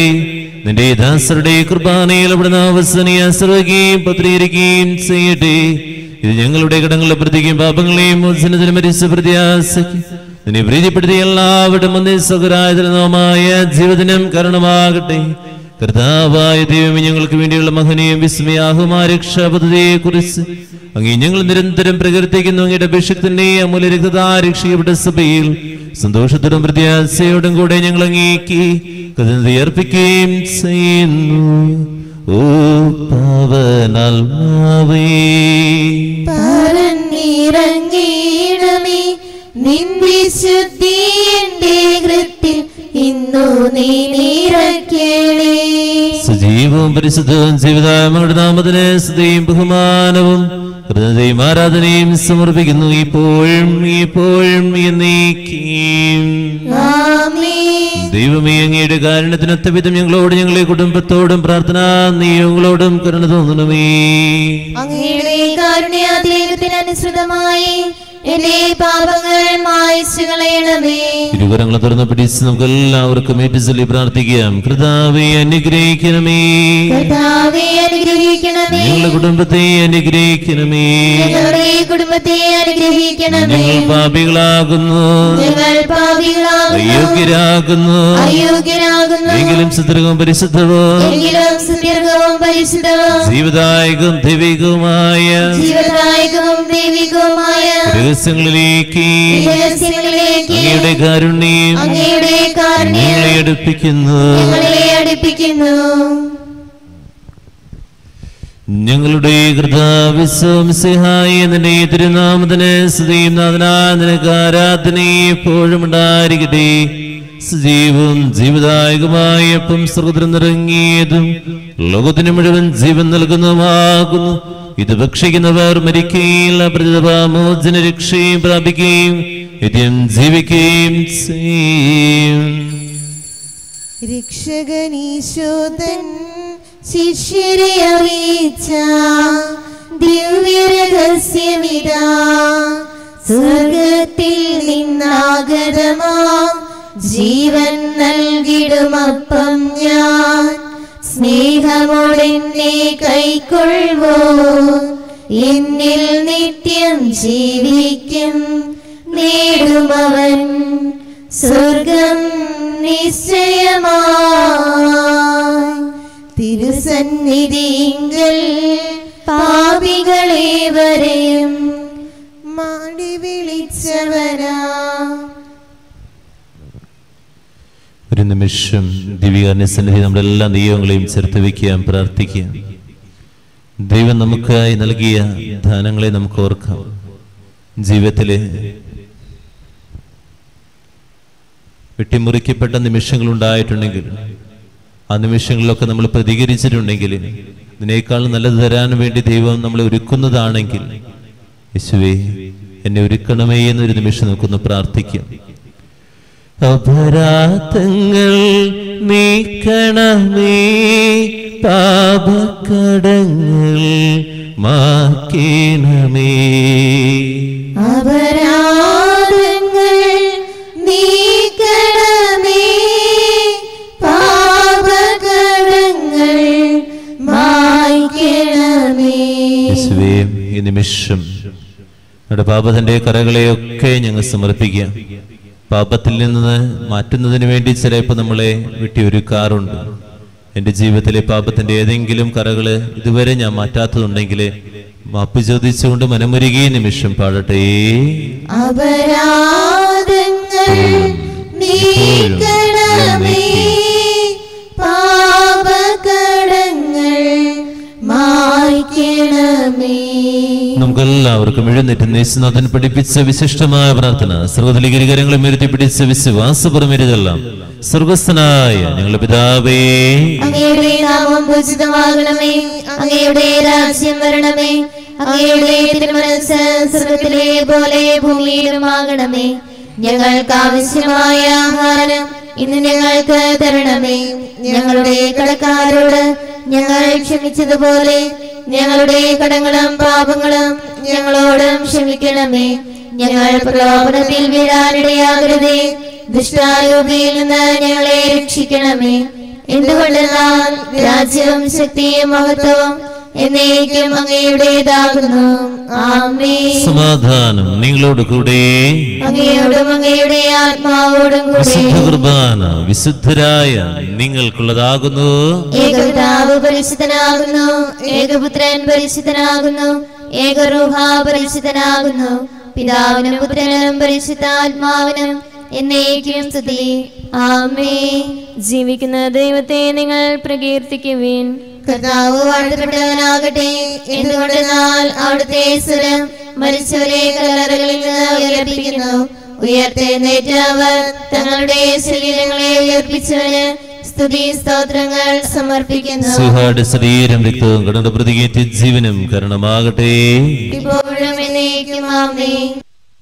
നിന്റെ ദാസരുടെ കുർബാനയിൽ അവിടുന്ന് അവസനിയ സർവകയും പത്രീകരിക്കുകയും ചെയ്യട്ടെ. ഇത് ഞങ്ങളുടെ കടങ്ങളുടെ പ്രതിക്കും പാപങ്ങളെയും മോചനത്തിന് മരിച്ച പ്രതിയാസിക്കും നിന്നെ പ്രീതിപ്പെടുത്തിയ എല്ലാവരുടെ മുന്നിൽ സ്വകരായതനമായ ജീവിതനം കാരണമാകട്ടെ. കർത്താവായ ദൈവമേ ഞങ്ങൾക്ക് വേണ്ടിയുള്ള മഹനീയം വിസ്മയാഹുമായ രക്ഷാപദ്ധതിയെ കുറിച്ച് അങ്ങേ ഞങ്ങൾ നിരന്തരം പ്രകീർത്തിക്കുന്നു അങ്ങയുടെ അഭിഷക്തന്റെ അമൂല്യരക്തതാ രക്ഷയുടെ സഭയിൽ. സന്തോഷത്തോടും പ്രത്യാശയോടും കൂടെ ഞങ്ങൾ അങ്ങേക്ക് കഥയർപ്പിക്കുകയും ചെയ്യുന്നു. ഓ ഹൃത്തിൽ ഇന്നു നീ സജീവവും പരിശുദ്ധവും ജീവിതാമങ്ങളുടെ നാമത്തിന് സ്തുതിയും ബഹുമാനവും കൃതയും ആരാധനയും സമർപ്പിക്കുന്നു. ഇപ്പോഴും ഇപ്പോഴും എന്നേക്കും. ദൈവമേ അങ്ങയുടെ കാരണത്തിനൊത്ത വിധം ഞങ്ങളോട് ഞങ്ങളെ കുടുംബത്തോടും പ്രാർത്ഥന നീയങ്ങളോടും കരുണ തോന്നണമേ. അങ്ങയുടെ എന്റെ പാപങ്ങൾ മായ്ച്ചു കളയണമേ ഇരുവരങ്ങളെ തുറന്ന് പിടിച്ച് നമുക്ക് എല്ലാവർക്കും ഏറ്റുചൊല്ലി പ്രാർത്ഥിക്കാം. കൃതാവെ അനുഗ്രഹിക്കണമേ. കർത്താവെ അനുഗ്രഹിക്കണമേ. ഞങ്ങളുടെ കുടുംബത്തെ അനുഗ്രഹിക്കണമേ. ഞങ്ങളുടെ കുടുംബത്തെ അനുഗ്രഹിക്കണമേ. ഞങ്ങൾ പാപികളാകുന്നു. ഞങ്ങൾ പാപികളാകുന്നു. അയോഗ്യരാകുന്നു. അയോഗ്യരാകുന്നു. എങ്കിലും സുദൃഢവും പരിശുദ്ധവും. എങ്കിലും സുദീർഘവും പരിശുദ്ധവും. ജീവദായകവും ദൈവികവുമായ ജീവദായകവും ദൈവികവുമായ രഹസ്യങ്ങളിലേക്ക് രഹസ്യങ്ങളിലേക്ക് അങ്ങയുടെ കാരുണ്യം ഞങ്ങളെ അടുപ്പിക്കുന്നു. ഞങ്ങളുടെ കൃതാവിശ്വംസിഹായ നിന്റെ തിരുനാമത്തിന് സ്തുതിയും നാഥനായ നിനക്ക് ആരാധനയും എപ്പോഴും ഉണ്ടായിരിക്കട്ടെ. സജീവവും ജീവദായകമായ അപ്പം സ്രോതരം നിറങ്ങിയതും ലോകത്തിന് മുഴുവൻ ജീവൻ നൽകുന്നതുമാകുന്നു. ഇത് ഭക്ഷിക്കുന്നവർ മരിക്കുകയില്ല പ്രതിഭാമോചന രക്ഷയും പ്രാപിക്കുകയും നിത്യം ജീവിക്കുകയും ചെയ്യും. രക്ഷകനീശോതൻ ശിഷ്യരെ അറിയിച്ച ദിവ്യരഹസ്യമിതാ. സ്വർഗത്തിൽ നിന്നാഗതമാം. ജീവൻ നൽകിടുമപ്പം ഞാൻ. സ്നേഹമോടെന്നെ കൈക്കൊള്ളുവോ? എന്നിൽ നിത്യം ജീവിക്കും നേടുമവൻ സ്വർഗം നിശ്ചയമായി തിരുസന്നിധിങ്കൽ പാപികളേവരെയും മാടി വിളിച്ചവരാ ഒരു നിമിഷം ദിവ്യ സന്നിധി നമ്മുടെ എല്ലാ നിയമങ്ങളെയും ചേർത്ത് വയ്ക്കാൻ പ്രാർത്ഥിക്കാം ദൈവം നമുക്കായി നൽകിയ ദാനങ്ങളെ നമുക്ക് ഓർക്കാം. ജീവിതത്തിലെ വെട്ടിമുറിക്കപ്പെട്ട നിമിഷങ്ങൾ ഉണ്ടായിട്ടുണ്ടെങ്കിൽ ആ നിമിഷങ്ങളിലൊക്കെ നമ്മൾ പ്രതികരിച്ചിട്ടുണ്ടെങ്കിൽ ഇതിനേക്കാൾ നല്ലത് തരാൻ വേണ്ടി ദൈവം നമ്മളെ ഒരുക്കുന്നതാണെങ്കിൽ യേശുവേ എന്നെ ഒരുക്കണമേ എന്നൊരു നിമിഷം നമുക്കൊന്ന് പ്രാർത്ഥിക്കാം. അപരാധങ്ങൾ നീക്കണമേ പാപക്കടങ്ങൾ മാക്കണമേ അപരാധങ്ങൾ നീക്കണമേ ഈ നിമിഷം നമ്മുടെ പാപത്തിന്റെ കറകളെയൊക്കെ ഞങ്ങൾ സമർപ്പിക്കാം പാപത്തിൽ നിന്ന് മാറ്റുന്നതിന് വേണ്ടി ചിലപ്പോൾ നമ്മളെ വെട്ടിയൊരുക്കാറുണ്ട്. എന്റെ ജീവിതത്തിലെ പാപത്തിന്റെ ഏതെങ്കിലും കറകൾ ഇതുവരെ ഞാൻ മാറ്റാത്തതുണ്ടെങ്കിൽ മാപ്പ് ചോദിച്ചുകൊണ്ട് മനമൊരുകിയ നിമിഷം പാടട്ടെ. അപരാധങ്ങൾ നീക്കണമേ നമുക്കെല്ലാവർക്കും എഴുന്നേറ്റ് നേശനാഥൻ പഠിപ്പിച്ച വിശിഷ്ടമായ പ്രാർത്ഥന സർവതലികരികരങ്ങളെ ഉയർത്തി പിടിച്ച വിശ്വാസ വിശ്വാസപുറമെരുതെല്ലാം സർവസ്ഥനായ ഞങ്ങളുടെ പിതാവേ. അങ്ങയുടെ നാമം അങ്ങയുടെ രാജ്യം വരണമേ. അങ്ങയുടെ തിരുമനസ് സ്വർഗത്തിലെ പോലെ ഭൂമിയിലുമാകണമേ. ഞങ്ങൾക്ക് ആവശ്യമായ ആഹാരം ഇന്ന് ഞങ്ങൾക്ക് തരണമേ. ഞങ്ങളുടെ കടക്കാരോട് ഞങ്ങൾ ക്ഷമിച്ചതുപോലെ ഞങ്ങളുടെ കടങ്ങളും പാപങ്ങളും ഞങ്ങളോടും ക്ഷമിക്കണമേ. ഞങ്ങൾ പ്രലോഭനത്തിൽ വീഴാനിടയാകരുതേ ദുഷ്ടാരൂപിയിൽ നിന്ന് ഞങ്ങളെ രക്ഷിക്കണമേ. എന്തുകൊണ്ടെന്നാൽ രാജ്യവും ശക്തിയും മഹത്വവും എന്നേക്കും അങ്ങയുടേതാകുന്നു. ആമേ സമാധാനം നിങ്ങളോട് കൂടെ. അങ്ങയോടും അങ്ങയുടെ ആത്മാവോടും കൂടെ. കുർബാന വിശുദ്ധരായ നിങ്ങൾക്കുള്ളതാകുന്നു. ഏകപിതാവ് പരിശുദ്ധനാകുന്നു. ഏകപുത്രൻ പരിശുദ്ധനാകുന്നു. ഏകരൂഹ പരിശുദ്ധനാകുന്നു. പിതാവിനും പുത്രനും പരിശുദ്ധാത്മാവിനും എന്നേക്കും സ്തുതി. ആമേ ജീവിക്കുന്ന ദൈവത്തെ നിങ്ങൾ പ്രകീർത്തിക്കുവിൻ. കർത്താവ് വാഴ്ത്തപ്പെട്ടവനാകട്ടെ. എന്തുകൊണ്ടെന്നാൽ അവിടുത്തെ സ്വരം മരിച്ചവരെ കലറകളിൽ നിന്ന് ഉയർപ്പിക്കുന്നു. ഉയർത്തെഴുന്നേറ്റവർ തങ്ങളുടെ ശരീരങ്ങളെ ഉയർപ്പിച്ചവന് സ്തുതി സ്തോത്രങ്ങൾ സമർപ്പിക്കുന്നു. സുഹാട് ശരീരം രക്തവും കടന്ന പ്രതികേറ്റ് ജീവനും കരണമാകട്ടെ.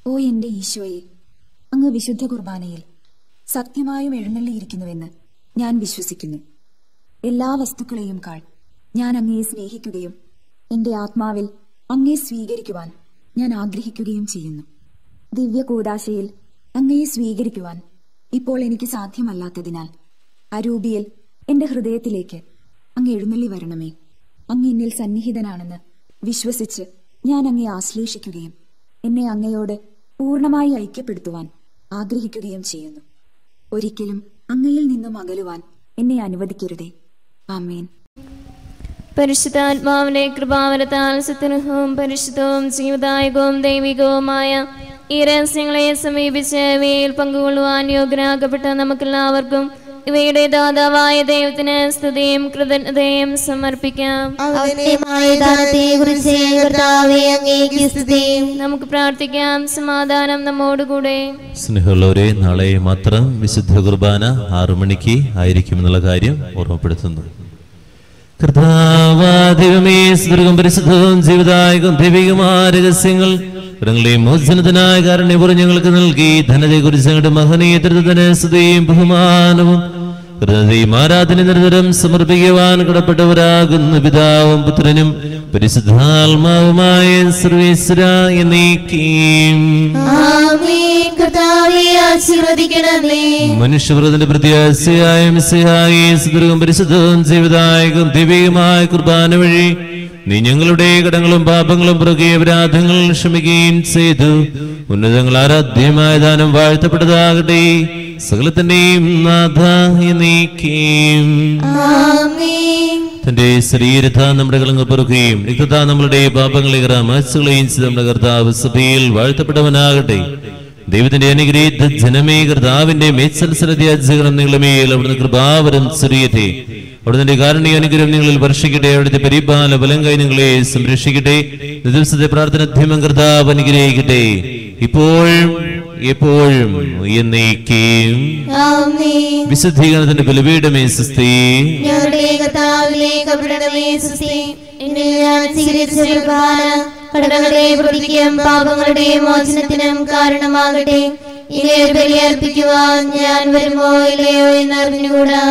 ഓ എന്റെ ഈശോയെ അങ്ങ് വിശുദ്ധ കുർബാനയിൽ സത്യമായും എഴുന്നള്ളിയിരിക്കുന്നുവെന്ന് ഞാൻ വിശ്വസിക്കുന്നു. എല്ലാ വസ്തുക്കളെയും കാൾ ഞാൻ അങ്ങയെ സ്നേഹിക്കുകയും എന്റെ ആത്മാവിൽ അങ്ങയെ സ്വീകരിക്കുവാൻ ഞാൻ ആഗ്രഹിക്കുകയും ചെയ്യുന്നു. ദിവ്യ കൂടാശയിൽ അങ്ങയെ സ്വീകരിക്കുവാൻ ഇപ്പോൾ എനിക്ക് സാധ്യമല്ലാത്തതിനാൽ അരൂപിയിൽ എന്റെ ഹൃദയത്തിലേക്ക് അങ്ങ് എഴുന്നള്ളി വരണമേ. അങ്ങ് എന്നിൽ സന്നിഹിതനാണെന്ന് വിശ്വസിച്ച് ഞാൻ അങ്ങയെ ആശ്ലേഷിക്കുകയും എന്നെ അങ്ങയോട് പൂർണമായി ഐക്യപ്പെടുത്തുവാൻ ആഗ്രഹിക്കുകയും ചെയ്യുന്നു. ഒരിക്കലും അങ്ങയിൽ നിന്നും അകലുവാൻ എന്നെ അനുവദിക്കരുതേ. ആമേൻ. പരിശുദ്ധാത്മാവിന്റെ കൃപാവരത്താൽ സത്യനുഹവും പരിശുദ്ധവും ജീവദായകവും ദൈവികവുമായ ഈ രഹസ്യങ്ങളെ സമീപിച്ച് ഇവയിൽ പങ്കുകൊള്ളുവാൻ യോഗ്യനാക്കപ്പെട്ട നമുക്കെല്ലാവർക്കും ഇവയുടെ ദാതാവായ ദൈവത്തിന് സ്തുതിയും കൃതജ്ഞതയും സമർപ്പിക്കാം. നമുക്ക് പ്രാർത്ഥിക്കാം. സമാധാനം നമ്മോടുകൂടെ. സ്നേഹമുള്ളവരെ നാളെ മാത്രം വിശുദ്ധ കുർബാന ആറു മണിക്ക് ആയിരിക്കുമെന്നുള്ള കാര്യം ഓർമ്മപ്പെടുത്തുന്നു. കർത്താവാദിവമേ സുദീർഘം പരിശുദ്ധവും ജീവിതായകം ദൈവികമായ രഹസ്യങ്ങൾ ഇടങ്ങളെ മോചനത്തിനായ കാരണപൂർവം ഞങ്ങൾക്ക് നൽകി ധനത്തെക്കുറിച്ച് ഞങ്ങളുടെ തൃതനെ സ്തുതിയും ബഹുമാനവും കൃതയും ആരാധന നിരന്തരം സമർപ്പിക്കുവാൻ കടപ്പെട്ടവരാകുന്ന പിതാവും പുത്രനും പരിശുദ്ധാത്മാവുമായ സർവേശ്വര എന്നേക്കും. മനുഷ്യവ്രതന്റെ പ്രത്യാശയായും പരിശുദ്ധവും ജീവിതായകം ദിവ്യമായ കുർബാന വഴി നീ ഞങ്ങളുടെ കടങ്ങളും പാപങ്ങളും പുറകെ അപരാധങ്ങൾ ക്ഷമിക്കുകയും ചെയ്തു. ഉന്നതങ്ങൾ ആരാധ്യമായ ദാനം വാഴ്ത്തപ്പെട്ടതാകട്ടെ. സകലത്തിന്റെയും നാഥ നീക്കേം. ആമേൻ. തന്റെ ശരീരത്ത നമ്മുടെ കളങ്ങൾ പെറുക്കുകയും രക്തത നമ്മളുടെ പാപങ്ങളെ മാച്ചുകളെയും ചെയ്ത് നമ്മുടെ കർത്താവ് സഭയിൽ വാഴ്ത്തപ്പെട്ടവനാകട്ടെ. ദൈവത്തിന്റെ അനുഗ്രഹീത ജനമേ കർത്താവിന്റെ മേത്സൽസരത്യാജകരം നിങ്ങളുമേൽ അവിടുന്ന് കൃപാവരം ചെറിയത്തെ അവിടുന്ന് കാരുണ്യ അനുഗ്രഹം നിങ്ങളിൽ വർഷിക്കട്ടെ. അവിടുത്തെ പരിപാല ബലം കൈ നിങ്ങളെ സംരക്ഷിക്കട്ടെ. ദിവസത്തെ പ്രാർത്ഥന കർത്താവ് അനുഗ്രഹിക്കട്ടെ. ഇപ്പോഴും എപ്പോഴും എന്നേക്കും. വിശുദ്ധീകരണത്തിന്റെ ബലപീഠമേ സുസ്ഥി ഞങ്ങളുടെ കർത്താവിലേക്ക് അവിടണമേ സുസ്തി. എന്നിൽ ഞാൻ സ്വീകരിച്ച കുർബാന കടങ്ങളുടെ പ്രതിക്കും പാപങ്ങളുടെ മോചനത്തിനും കാരണമാകട്ടെ. ഒരു ബലിയർപ്പിക്കുവാൻ ഞാൻ വരുമോ ഇല്ലയോ എന്ന് അറിഞ്ഞുകൂടാ